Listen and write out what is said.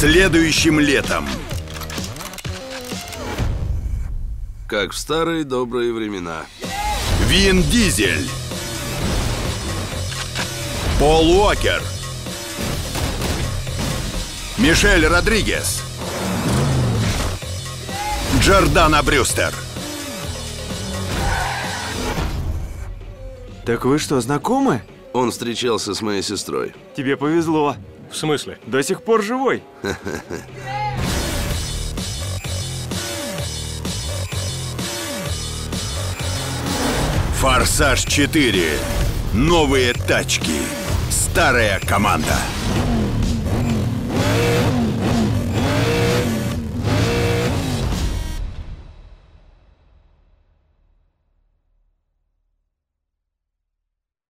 Следующим летом. Как в старые добрые времена. Вин Дизель. Пол Уокер. Мишель Родригес. Джордана Брюстер. Так вы что, знакомы? Он встречался с моей сестрой. Тебе повезло. В смысле? До сих пор живой. Форсаж 4. Новые тачки. Старая команда.